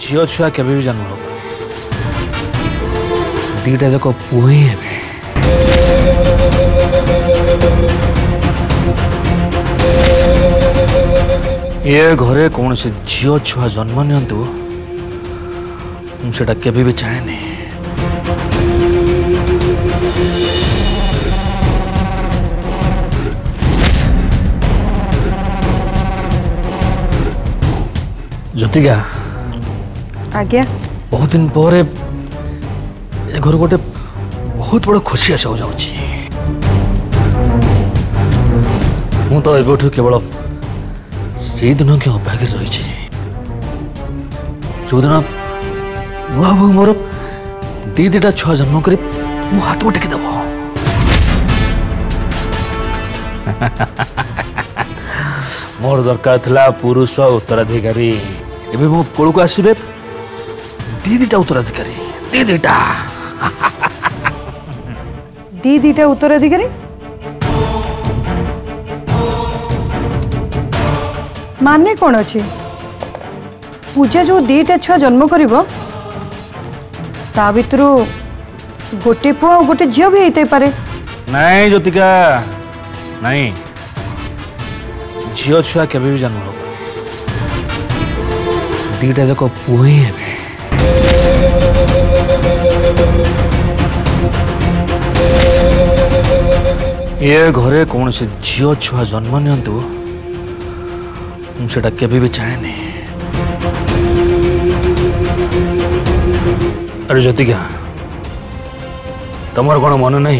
झील छुआ के जन्म हो दीटा जाक पुहे ये घरे कौन से झील छुआ जन्म निटा के चाहे नहीं जोतिका ଆଜ୍ଞା ବହୁତ ଦିନ ପରେ ଏ ଘରୁ ଗୋଟେ ବହୁତ ବଡ଼ ଖୁସି ଆସିବାକୁ ଯାଉଛି ମୁଁ ତ ଏବେଠୁ କେବଳ ସେଇଦିନ ହିଁ ଅପେକ୍ଷାରେ ରହିଛି ଯେଉଁଦିନ ନୂଆ ବୋଉ ମୋର ଦି ଦିଟା ଛୁଆ ଜନ୍ମ କରି ମୋ ହାତକୁ ଟେକି ଦେବ ମୋର ଦରକାର ଥିଲା ପୁରୁଷ ଉତ୍ତରାଧିକାରୀ ଏବେ ମୋ କୋଳକୁ ଆସିବେ দিদিটা উত্তরাধিকারী দিদিটা দিদিটা উত্তরাধিকারী মানে কোণ আছে পূজা যে দিটা ছুঁ জন্ম করব তা ভিতর গোটে পু ও গোটে ঝিও বি হইতে পারে নাই জ্যোতিকা নাই ঝিও ছুঁ কেবে বি জন্ম হবে দিটা যাক পুয়া হবে ये घरे कौन से झील छुआ जन्म निटा के चाहे अरे ज्योतिका तुमर कौन मन ना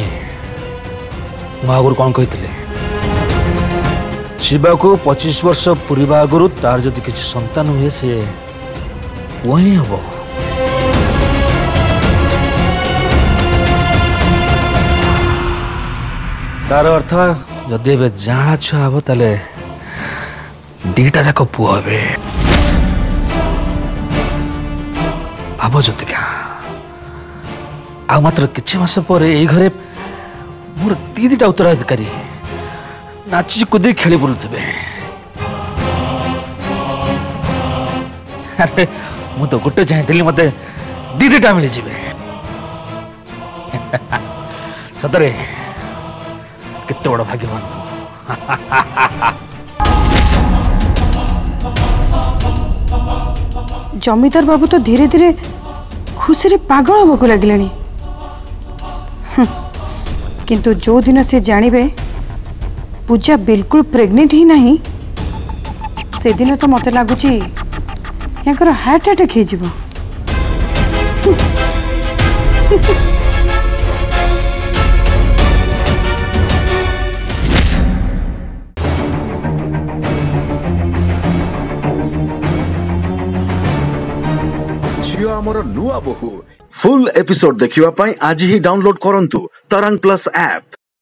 मगर कौन कही शिवा को पचीस वर्ष पूरी आगुरी तार जो कि सतान हुए सी वही हम তার অর্থ যদি এবে জাঁড়া ছুয়া হব তাহলে দুইটা যাক পুয়া হবে ভাব জ্যোতিকা ଆଉ ମାତ୍ର କିଛି ମାସ ପରେ ଏଇ ଘରେ ମୋର ଦୁଇ ଦୁଇଟା ଉତ୍ତରାଧିକାରୀ ନାଚି କୁଦି ଖେଳି ବୁଲୁଥିବେ ଆରେ ମୁଁ ତ ଗୋଟେ ଚାହିଁଥିଲି ମୋତେ ଦୁଇ ଦୁଇଟା ମିଳିଯିବେ ସତରେ कितने बड़ा भाग्यवान हूँ जमीदार बाबू तो धीरे धीरे खुशी पागल हवाक लगे हम्म, किंतु जो दिन से जानवे पूजा बिल्कुल प्रेग्नेंट ही नहीं से दिन तो मत लगुच हार्ट आटाक हो ଝିଅ ଆମର ନୂଆ ବୋହୂ ଫୁଲ୍ ଏପିସୋଡ୍ ଦେଖିବା ପାଇଁ ଆଜି ହିଁ ଡାଉନଲୋଡ୍ କରନ୍ତୁ ତରଙ୍ଗ ପ୍ଲସ୍ ଆପ୍